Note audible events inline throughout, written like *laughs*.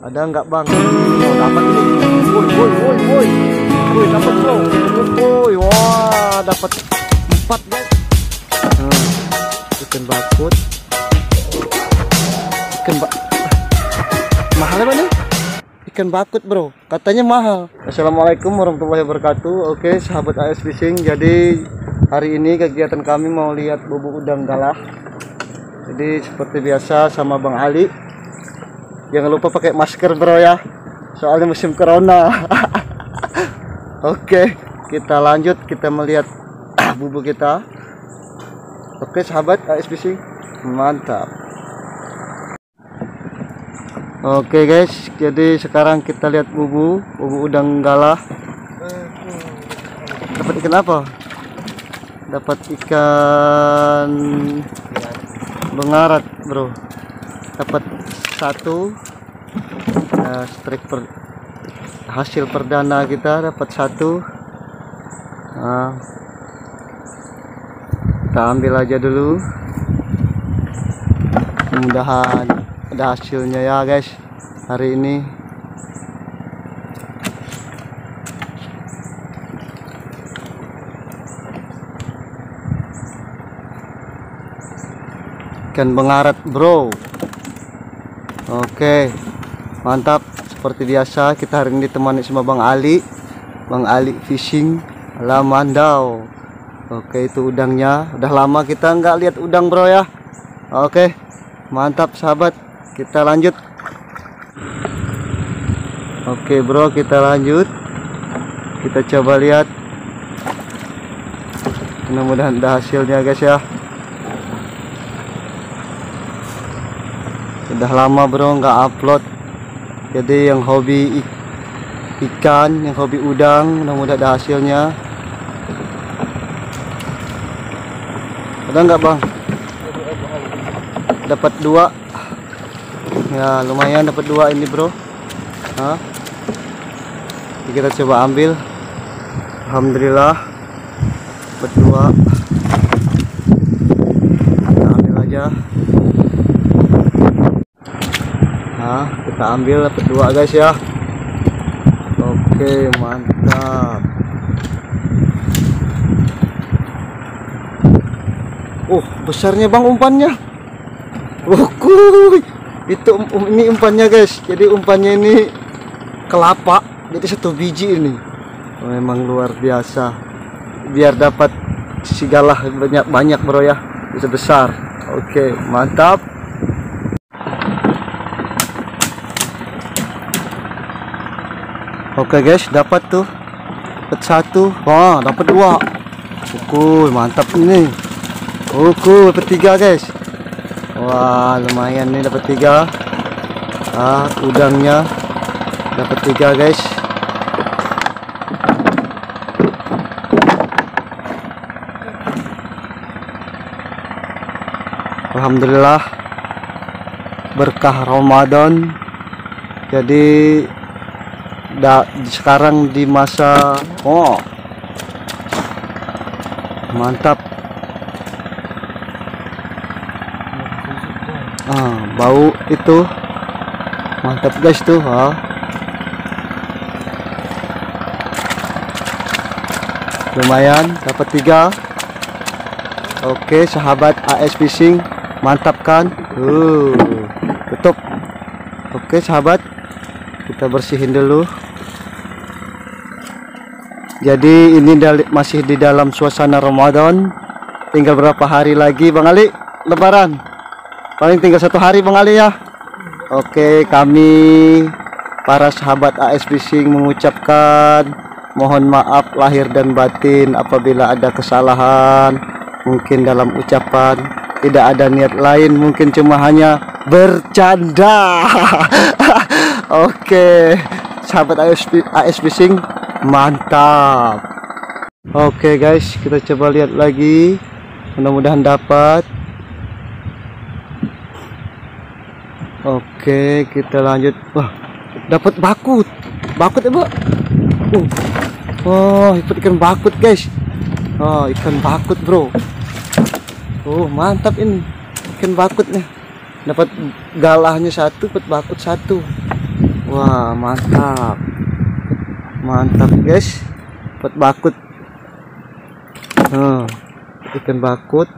Ada nggak bang? Oh dapat ini. Woi woi woi woi. Woi dapat bro. Woi wah dapat empat guys. Hmm. Ikan bakut. Ikan bak. Mahal apa nih? Ikan bakut bro. Katanya mahal. Assalamualaikum warahmatullahi wabarakatuh. Oke sahabat AS Fishing. Jadi hari ini kegiatan kami mau lihat bubuk udang galah. Jadi seperti biasa sama Bang Ali Jangan lupa pakai masker bro ya. Soalnya musim corona. *laughs* Oke Kita lanjut. Kita melihat *clears throat* bubuk kita. Oke sahabat ASBC Mantap. Oke guys. Jadi sekarang kita lihat bubu. Bubu udang galah Dapat ikan apa? Dapat ikan Bengarat bro. Dapat satu uh, strike per, hasil perdana kita dapat satu. Uh, kita ambil aja dulu. Mudahan ada hasilnya ya guys hari ini. Ikan bengarat bro. Oke mantap seperti biasa kita hari ini ditemani sama Bang Ali. Bang Ali fishing Lamandau. Oke itu udangnya. Udah lama kita nggak lihat udang bro ya. Oke mantap sahabat. Kita lanjut. Oke bro kita lanjut. Kita coba lihat. Mudah-mudahan ada hasilnya guys ya. Udah lama bro nggak upload jadi yang hobi ikan yang hobi udang mudah-mudahan ada hasilnya. Ada nggak bang? Dapat dua. Ya lumayan dapat dua ini bro. Hah? Jadi kita coba ambil. Alhamdulillah dapat dua. Kita ambil aja Nah, kita ambil dapat dua guys ya. Oke, mantap. Oh, besarnya Bang umpannya. Oh, kuy. Itu um, ini umpannya guys. Jadi umpannya ini kelapa. Jadi satu biji ini. Memang luar biasa. Biar dapat sigalah banyak-banyak bro ya. Bisa besar. Oke, mantap. Oke guys, dapat tuh. Dapat satu. Wah, dapat dua. Oke, mantap ini. Oke, dapat tiga guys. Wah, lumayan nih dapat tiga. Ah, udangnya dapat tiga guys. Alhamdulillah berkah Ramadan. Jadi da, sekarang di masa oh mantap. Ah bau itu. Mantap guys tuh ah. lumayan dapat tiga. Oke sahabat AS Fishing mantap kan? Uh tutup. Oke sahabat kita bersihin dulu jadi ini masih di dalam suasana Ramadan. Tinggal berapa hari lagi Bang Ali? Lebaran? Paling tinggal satu hari Bang Ali ya? Oke kami para sahabat AS Fishing mengucapkan mohon maaf lahir dan batin apabila ada kesalahan. Mungkin dalam ucapan tidak ada niat lain mungkin cuma hanya bercanda. *laughs* Oke sahabat AS, AS Fishing mantap. Oke guys kita coba lihat lagi. Mudah-mudahan dapat. Oke kita lanjut. Wah dapat bakut. Bakut ya bu? Uh. oh ikan bakut guys. Oh ikan bakut bro. Oh mantap ini. Ikan bakutnya dapat galahnya satu dapat bakut satu. Wah mantap mantap guys. Buat bakut. Hmm, ikan bakut.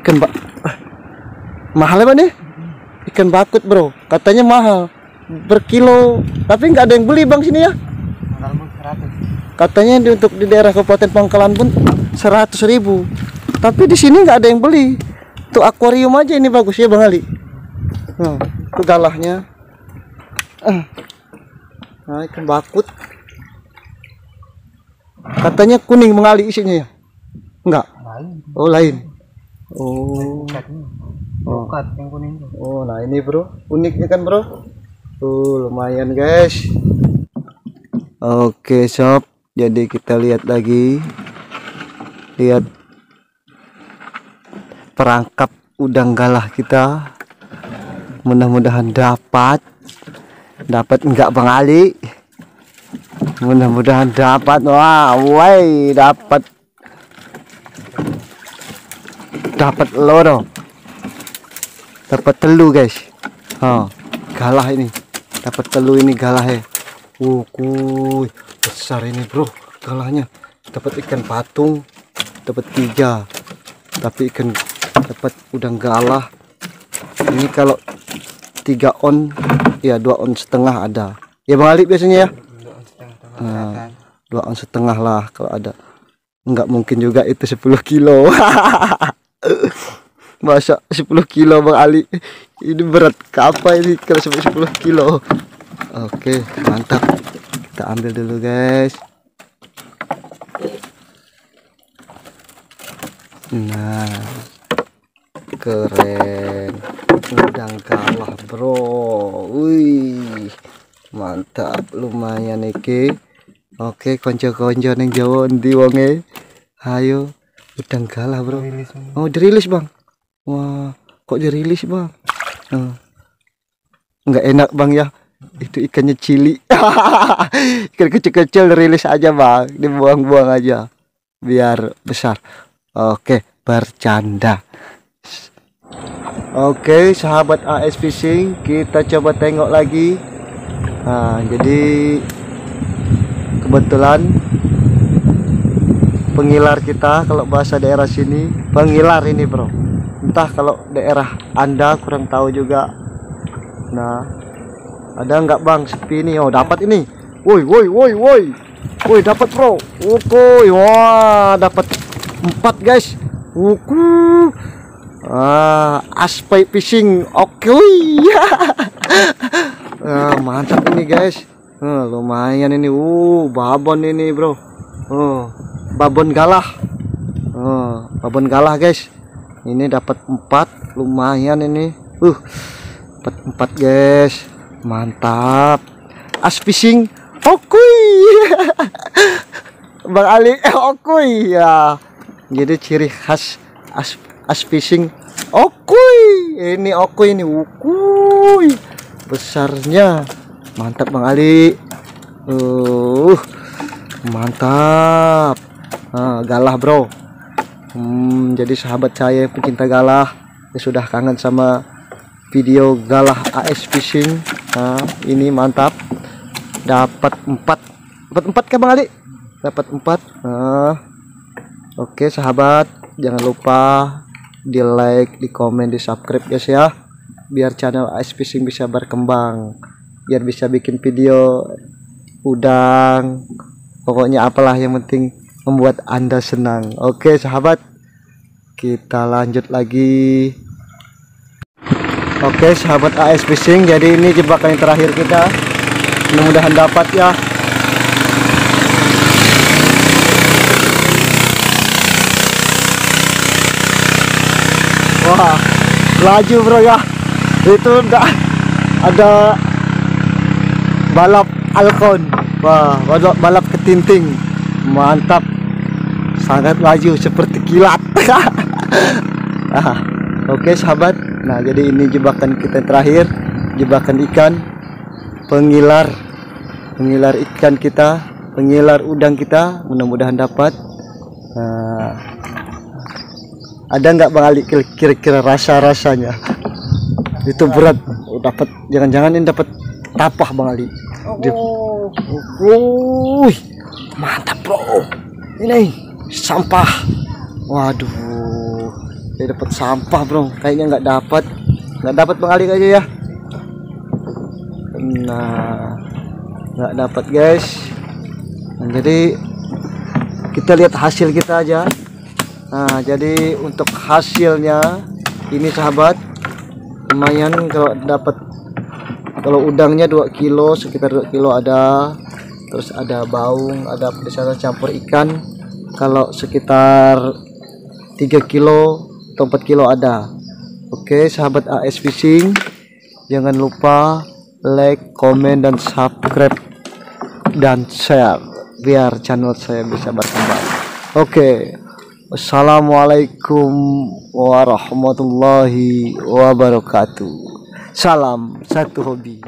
Ikan bak mahal ya nih? Ikan bakut bro. Katanya mahal. Berkilo tapi nggak ada yang beli bang sini ya. Katanya di, untuk di daerah Kabupaten Pangkalan pun 100 ribu. Tapi di sini nggak ada yang beli. Tuh akuarium aja ini bagus ya Bang Ali. Nah, itu galahnya nah ikan bakut katanya kuning mengali isinya ya? Enggak? Oh lain. Oh. oh. yang kuning oh nah ini bro. Uniknya kan bro? Tuh lumayan guys. Oke sob. Jadi kita lihat lagi. Lihat. Perangkap udang galah kita. Mudah-mudahan dapat dapat enggak Bang Ali? Mudah-mudahan dapat. Wah woi dapat. Dapat loro dapat telu guys. Oh galah ini. Dapat telu ini galah ya uh kuy besar ini bro galahnya. Dapat ikan patung dapat tiga. Tapi ikan dapat udang galah. Ini kalau tiga on ya dua on setengah ada. Ya bang Ali biasanya ya? Nah, dua on setengah lah kalau ada. Nggak mungkin juga itu 10 kilo. *laughs* Masa 10 kilo bang Ali? Ini berat apa ini kalau sampai 10 kilo? Oke mantap. Kita ambil dulu guys. Nah keren udang kalah bro. Wih mantap. Lumayan iki. Oke konco-konco neng Jawa endi wonge? Ayo udang kalah bro. Oh dirilis bang? Wah kok dirilis bang? Oh. nggak enak bang ya. Itu ikannya cili *laughs* ikan kecil-kecil rilis aja bang. Dibuang-buang aja. Biar besar. Oke bercanda oke sahabat AS Fishing kita coba tengok lagi. Nah jadi kebetulan pengilar kita kalau bahasa daerah sini pengilar ini bro. Entah kalau daerah anda kurang tahu juga. Nah ada nggak bang? Sepi ini. Oh dapat ini. Woi woi woi woi. Woi dapat bro. Oke wah dapat empat guys. Wuku ah aspek fishing oke okay. *laughs* ah, mantap ini guys. Uh, lumayan ini. Uh babon ini bro. Uh, babon galah. Uh, babon galah guys. Ini dapat empat lumayan ini. Uh empat empat guys. Mantap. As fishing okui *laughs* Bang Ali eh, okui ya. Jadi ciri khas as, as fishing. Okui ini okui ini ukui. Besarnya. Mantap Bang Ali. Uh mantap. Nah, galah bro. Hmm, jadi sahabat saya pecinta galah ya sudah kangen sama video galah AS fishing. Nah ini mantap. Dapat empat. Dapat empat kan bang Ali? Dapat empat. Nah oke sahabat. Jangan lupa di like di komen di subscribe guys ya. Biar channel ice fishing bisa berkembang. Biar bisa bikin video udang. Pokoknya apalah yang penting membuat anda senang. Oke sahabat. Kita lanjut lagi. Oke sahabat AS Fishing jadi ini jebakan yang terakhir kita. Mudah-mudahan dapat ya Wah laju bro ya. Itu enggak ada balap alkon Wah balap, balap ketinting. Mantap. Sangat laju seperti kilat. *laughs* Ah, Oke sahabat. Nah jadi ini jebakan kita terakhir. Jebakan ikan. Pengilar. Pengilar ikan kita. Pengilar udang kita. Mudah-mudahan dapat. Nah, Ada nggak Bang Ali kira-kira rasa-rasanya Itu berat oh, dapat jangan-jangan ini dapat tapah bang Ali Dia- Oh. Wuih, mantap bro. Ini sampah. Waduh, dia dapat sampah bro. Kayaknya nggak dapat, nggak dapat bang Ali aja ya. Nah, nggak dapat guys. Nah, jadi kita lihat hasil kita aja. Nah, jadi untuk hasilnya ini sahabat lumayan kalau dapat kalau udangnya 2 kilo sekitar 2 kilo ada. Terus ada baung ada pedesan campur ikan. Kalau sekitar 3 kilo atau 4 kilo ada. Oke sahabat AS Fishing jangan lupa like comment dan subscribe. Dan share biar channel saya bisa berkembang. Oke Wassalamualaikum warahmatullahi wabarakatuh Salam satu hobi.